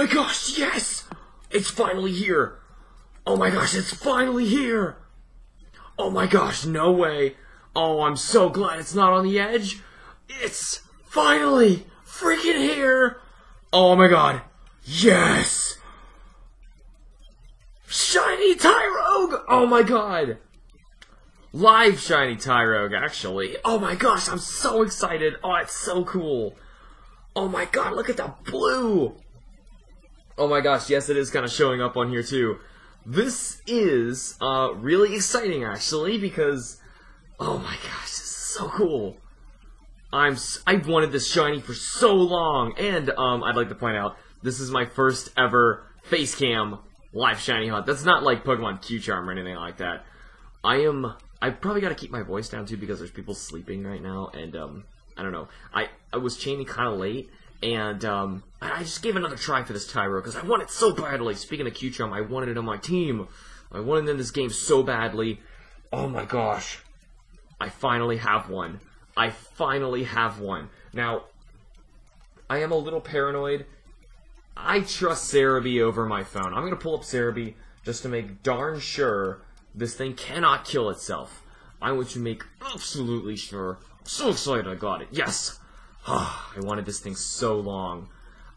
my gosh, yes! It's finally here! Oh my gosh, it's finally here! Oh my gosh, no way! Oh, I'm so glad it's not on the edge! It's finally freaking here! Oh my god, yes! Shiny Tyrogue! Oh my god! Live Shiny Tyrogue, actually. Oh my gosh, I'm so excited. Oh, it's so cool. Oh my god, look at the blue! Oh my gosh, yes, it is kind of showing up on here too. This is uh, really exciting, actually, because oh my gosh, this is so cool. I'm I've wanted this shiny for so long, and um, I'd like to point out this is my first ever face cam live shiny hunt. That's not like Pokemon Cute Charm or anything like that. I am. I probably got to keep my voice down too because there's people sleeping right now, and um, I don't know. I I was chaining kind of late, and um, I just gave another try for this Tyro because I want it so badly. Speaking of Cute Charm, I wanted it on my team. I wanted it in this game so badly. Oh my gosh. I finally have one. I finally have one. Now, I am a little paranoid. I trust Serebii over my phone. I'm gonna pull up Serebii just to make darn sure this thing cannot kill itself. I want to make absolutely sure. I'm so excited I got it. Yes! I wanted this thing so long.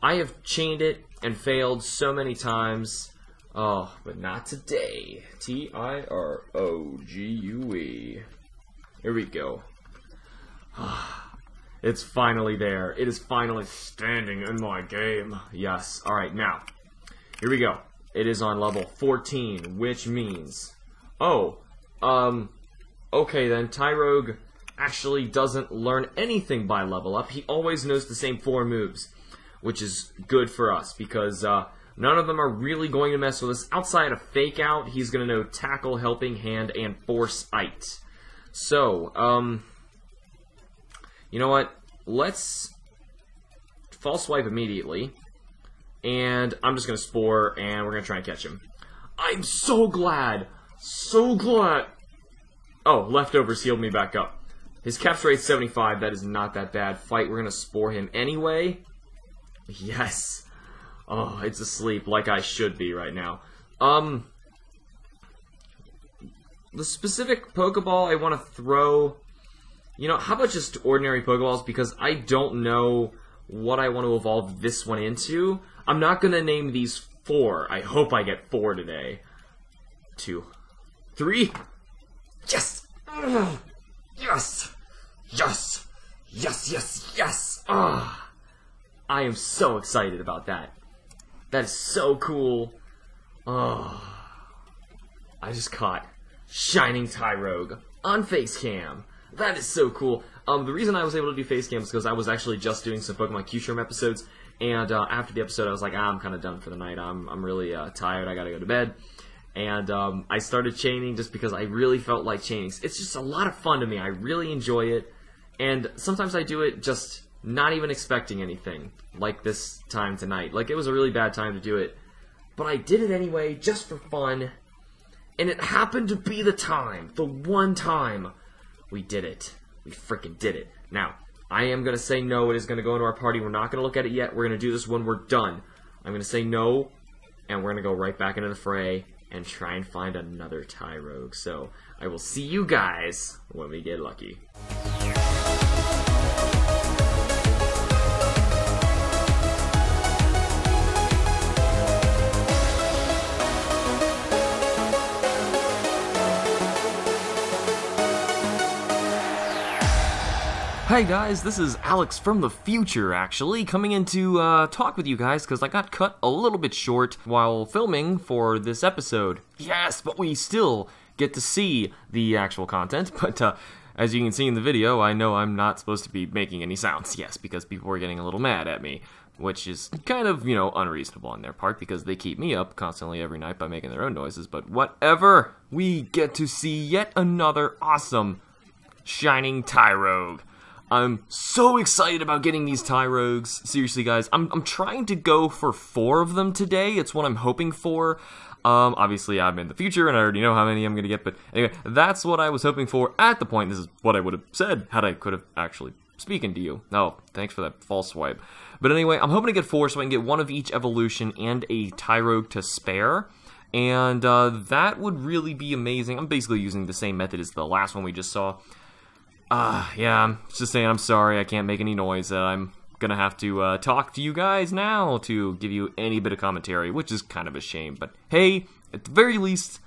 I have chained it and failed so many times. Oh, but not today. T I R O G U E. Here we go. It's finally there. It is finally standing in my game. Yes. Alright, now. Here we go. It is on level 14, which means... Oh, um... Okay then, Tyrogue actually doesn't learn anything by level up. He always knows the same four moves, which is good for us, because, uh, none of them are really going to mess with us. Outside of Fake Out, he's going to know Tackle, Helping Hand, and Foresight. So, um... You know what? Let's false swipe immediately. And I'm just gonna spore and we're gonna try and catch him. I'm so glad! So glad! Oh, leftovers healed me back up. His capture rate's 75, that is not that bad. Fight, we're gonna spore him anyway. Yes. Oh, it's asleep like I should be right now. Um the specific Pokeball I want to throw you know, how about just ordinary Pokeballs? Because I don't know what I want to evolve this one into. I'm not going to name these four. I hope I get four today. Two. Three. Yes! Ugh. Yes! Yes! Yes, yes, yes! Ah! I am so excited about that. That is so cool. Oh. I just caught Shining Tyrogue on Facecam. That is so cool. Um, the reason I was able to do face cams is because I was actually just doing some Pokemon Cute Charm episodes, and uh, after the episode, I was like, ah, I'm kind of done for the night. I'm I'm really uh, tired. I gotta go to bed. And um, I started chaining just because I really felt like chaining. It's just a lot of fun to me. I really enjoy it, and sometimes I do it just not even expecting anything, like this time tonight. Like it was a really bad time to do it, but I did it anyway, just for fun. And it happened to be the time, the one time we did it. We freaking did it. Now, I am going to say no. It is going to go into our party. We're not going to look at it yet. We're going to do this when we're done. I'm going to say no, and we're going to go right back into the fray and try and find another Tyrogue. So, I will see you guys when we get lucky. Hey guys, this is Alex from the future, actually, coming in to uh, talk with you guys because I got cut a little bit short while filming for this episode. Yes, but we still get to see the actual content, but uh, as you can see in the video, I know I'm not supposed to be making any sounds. Yes, because people were getting a little mad at me, which is kind of, you know, unreasonable on their part because they keep me up constantly every night by making their own noises, but whatever! We get to see yet another awesome Shining Tyrogue. I'm so excited about getting these Tyrogues. Seriously, guys, I'm, I'm trying to go for four of them today. It's what I'm hoping for. Um, obviously, I'm in the future, and I already know how many I'm going to get, but anyway, that's what I was hoping for at the point. This is what I would have said had I could have actually speaking to you. Oh, thanks for that false swipe. But anyway, I'm hoping to get four so I can get one of each evolution and a Tyrogue to spare. And uh, that would really be amazing. I'm basically using the same method as the last one we just saw. Uh, yeah, I'm just saying I'm sorry I can't make any noise. Uh, I'm gonna have to uh, talk to you guys now to give you any bit of commentary, which is kind of a shame. But hey, at the very least,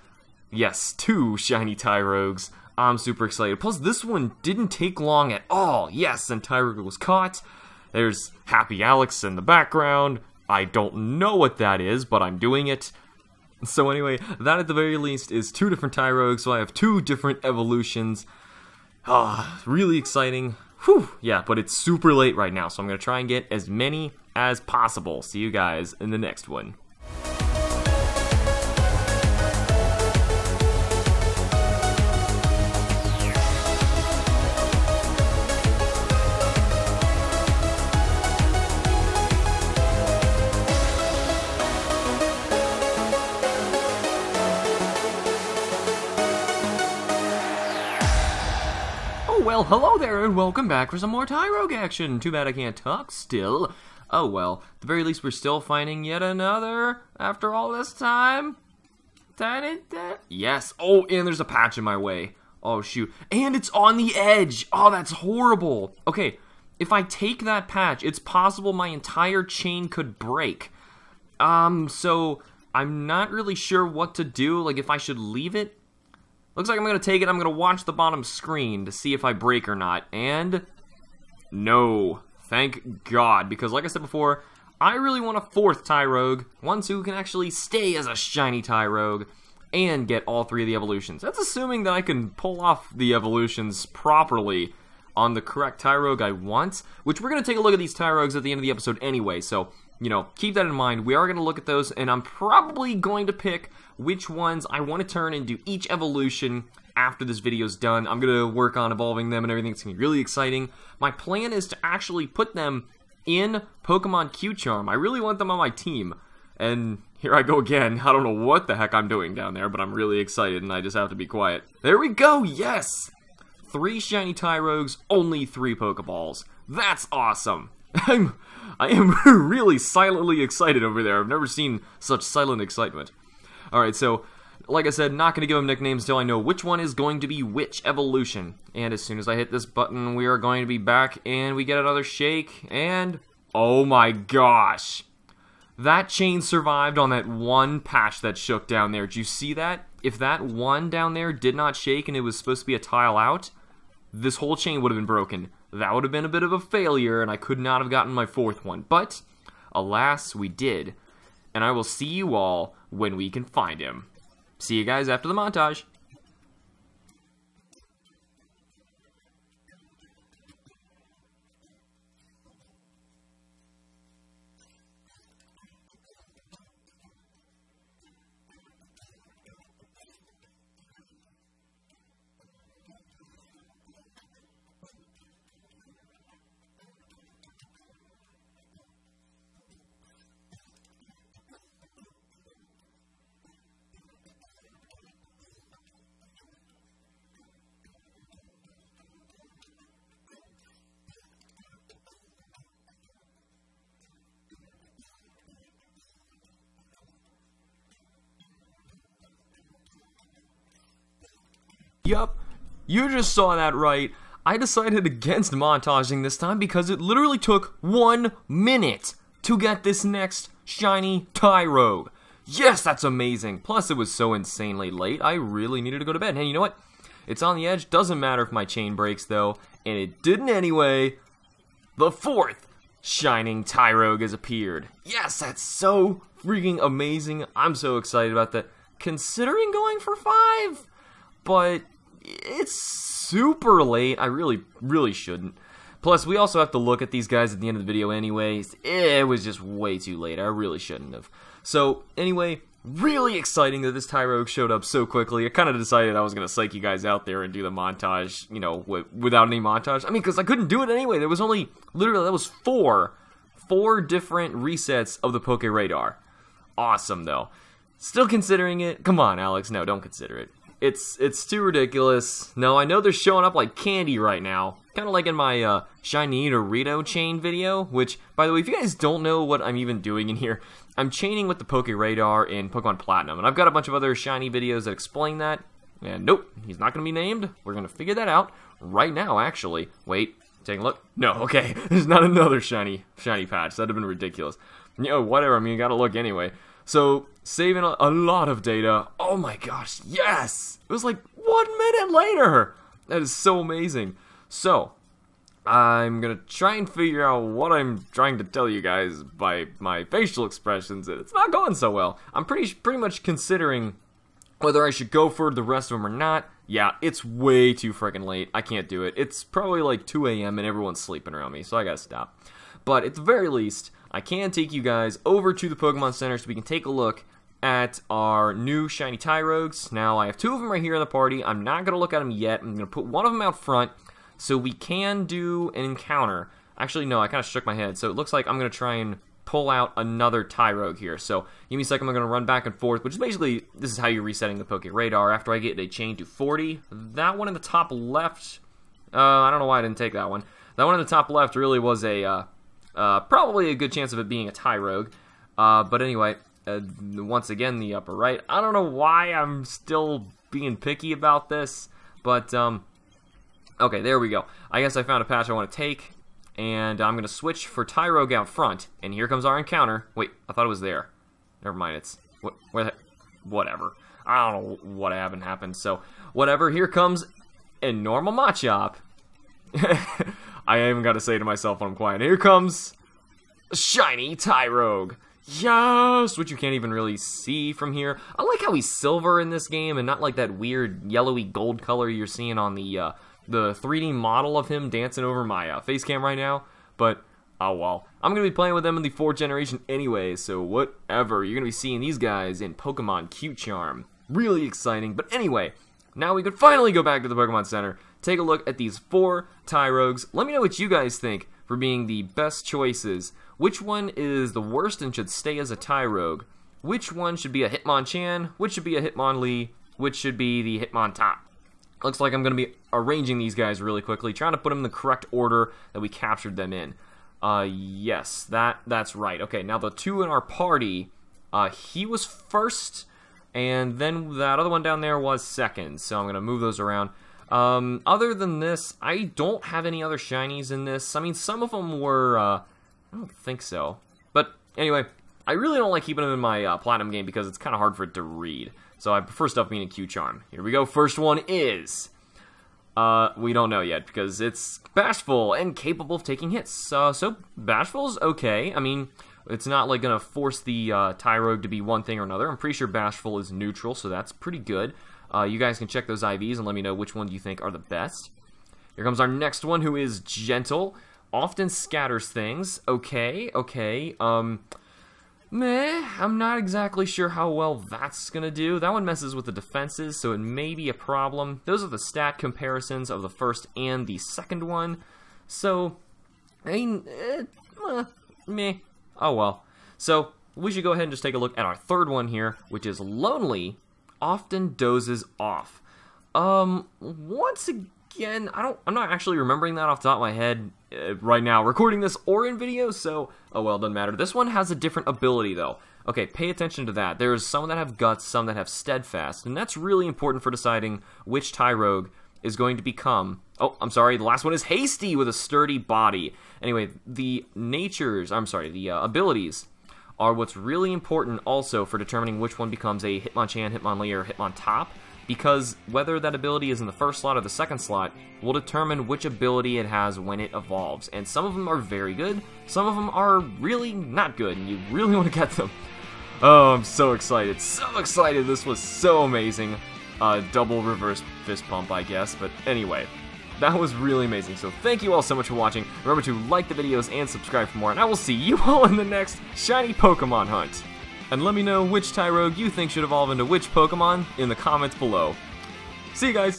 yes, two shiny Tyrogues. I'm super excited. Plus, this one didn't take long at all. Yes, and Tyrogue was caught. There's Happy Alex in the background. I don't know what that is, but I'm doing it. So anyway, that at the very least is two different Tyrogues, so I have two different evolutions. Ah, really exciting. Whew, yeah, but it's super late right now, so I'm going to try and get as many as possible. See you guys in the next one. Well, hello there, and welcome back for some more Tyrogue action. Too bad I can't talk still. Oh well, at the very least we're still finding yet another after all this time. Yes. Oh, and there's a patch in my way. Oh, shoot. And it's on the edge. Oh, that's horrible. Okay, if I take that patch, it's possible my entire chain could break. Um, so I'm not really sure what to do. Like, if I should leave it Looks like I'm going to take it. I'm going to watch the bottom screen to see if I break or not. And no. Thank God. Because like I said before, I really want a fourth Tyrogue. One who can actually stay as a shiny Tyrogue and get all three of the evolutions. That's assuming that I can pull off the evolutions properly on the correct Tyrogue I want, which we're going to take a look at these Tyrogues at the end of the episode anyway, so, you know, keep that in mind. We are going to look at those, and I'm probably going to pick which ones I want to turn into each evolution after this video is done. I'm going to work on evolving them and everything. It's going to be really exciting. My plan is to actually put them in Pokemon Cute Charm. I really want them on my team. And here I go again. I don't know what the heck I'm doing down there, but I'm really excited and I just have to be quiet. There we go, yes! Three shiny Tyrogues, only three Pokeballs. That's awesome! I'm, I am really silently excited over there. I've never seen such silent excitement. Alright, so, like I said, not going to give them nicknames until I know which one is going to be which evolution. And as soon as I hit this button, we are going to be back, and we get another shake, and... Oh my gosh! That chain survived on that one patch that shook down there. Did you see that? If that one down there did not shake and it was supposed to be a tile out, this whole chain would have been broken. That would have been a bit of a failure, and I could not have gotten my fourth one. But, alas, we did. And I will see you all when we can find him. See you guys after the montage. Yup, you just saw that right. I decided against montaging this time because it literally took one minute to get this next shiny Tyrogue. Yes, that's amazing. Plus, it was so insanely late, I really needed to go to bed. Hey, you know what? It's on the edge. Doesn't matter if my chain breaks, though. And it didn't anyway. The fourth shining Tyrogue has appeared. Yes, that's so freaking amazing. I'm so excited about that. Considering going for five. But it's super late. I really, really shouldn't. Plus, we also have to look at these guys at the end of the video anyways. It was just way too late. I really shouldn't have. So, anyway, really exciting that this Tyrogue showed up so quickly. I kind of decided I was going to psych you guys out there and do the montage, you know, without any montage. I mean, because I couldn't do it anyway. There was only, literally, that was four, four different resets of the Poke Radar. Awesome, though. Still considering it? Come on, Alex. No, don't consider it. It's it's too ridiculous. No, I know they're showing up like candy right now. Kind of like in my uh, Shiny Dorito chain video, which, by the way, if you guys don't know what I'm even doing in here, I'm chaining with the Poke Radar in Pokemon Platinum, and I've got a bunch of other Shiny videos that explain that. And nope, he's not going to be named. We're going to figure that out right now, actually. Wait, take a look. No, okay, there's not another Shiny Shiny patch. That'd have been ridiculous. You know, whatever, I mean, you gotta look anyway. So, saving a, lot of data. Oh my gosh, yes! It was like one minute later! That is so amazing. So, I'm gonna try and figure out what I'm trying to tell you guys by my facial expressions. It's not going so well. I'm pretty pretty much considering whether I should go for the rest of them or not. Yeah, it's way too freaking late. I can't do it. It's probably like 2 a.m. and everyone's sleeping around me, so I gotta stop. But at the very least, I can take you guys over to the Pokemon Center so we can take a look at our new shiny Tyrogues. Now, I have two of them right here in the party. I'm not going to look at them yet. I'm going to put one of them out front so we can do an encounter. Actually, no, I kind of shook my head. So it looks like I'm going to try and pull out another Tyrogue here. So give me a second, I'm going to run back and forth, which is basically, this is how you're resetting the Poke Radar after I get a chain to 40. That one in the top left, uh, I don't know why I didn't take that one. That one in the top left really was a, uh, uh, probably a good chance of it being a Tyrogue. Uh, but anyway, uh, once again, the upper right. I don't know why I'm still being picky about this, but um, okay, there we go. I guess I found a patch I want to take, and I'm going to switch for Tyrogue out front, and here comes our encounter. Wait, I thought it was there. Never mind, it's... What, where whatever. I don't know what happened happened, so whatever. Here comes a normal Machop. I even got to say to myself when I'm quiet, here comes shiny Tyrogue. Yes, which you can't even really see from here. I like how he's silver in this game and not like that weird yellowy gold color you're seeing on the uh, the 3D model of him dancing over my uh, face cam right now. But oh well, I'm gonna be playing with them in the fourth generation anyway, so whatever. You're gonna be seeing these guys in Pokemon Cute Charm. Really exciting. But anyway, now we could finally go back to the Pokemon Center, take a look at these four Tyrogues. Let me know what you guys think for being the best choices. Which one is the worst and should stay as a Tyrogue? Which one should be a Hitmonchan? Which should be a Hitmonlee? Which should be the Hitmontop? Looks like I'm going to be arranging these guys really quickly, trying to put them in the correct order that we captured them in. Uh, yes, that that's right. Okay, now the two in our party, uh, he was first, and then that other one down there was second. So I'm going to move those around. Um, other than this, I don't have any other shinies in this. I mean, some of them were, uh, I don't think so. But anyway, I really don't like keeping them in my uh, Platinum game because it's kind of hard for it to read. So I prefer stuff being a Cute Charm. Here we go. First one is... Uh, we don't know yet because it's bashful and capable of taking hits. Uh, so bashful's okay. I mean, it's not like gonna force the uh, Tyrogue to be one thing or another. I'm pretty sure bashful is neutral, so that's pretty good. Uh, you guys can check those IVs and let me know which one you think are the best. Here comes our next one, who is gentle often scatters things. Okay, okay. Um, meh, I'm not exactly sure how well that's gonna do. That one messes with the defenses, so it may be a problem. Those are the stat comparisons of the first and the second one. So, I mean, eh, meh. Oh well. So, we should go ahead and just take a look at our third one here, which is Lonely, often dozes off. Um, once again, I don't, I'm not actually remembering that off the top of my head uh, right now, recording this or in video, so, oh well, doesn't matter. This one has a different ability, though. Okay, pay attention to that. There's some that have Guts, some that have Steadfast, and that's really important for deciding which Tyrogue is going to become... Oh, I'm sorry, the last one is Hasty with a sturdy body. Anyway, the natures, I'm sorry, the uh, abilities are what's really important also for determining which one becomes a Hitmonchan, Hitmonlee, or Hitmontop because whether that ability is in the first slot or the second slot will determine which ability it has when it evolves. And some of them are very good, some of them are really not good, and you really want to get them. Oh, I'm so excited, so excited, this was so amazing. Uh, double reverse fist pump, I guess, but anyway. That was really amazing, so thank you all so much for watching. Remember to like the videos and subscribe for more, and I will see you all in the next Shiny Pokemon Hunt and let me know which Tyrogue you think should evolve into which Pokemon in the comments below. See you guys!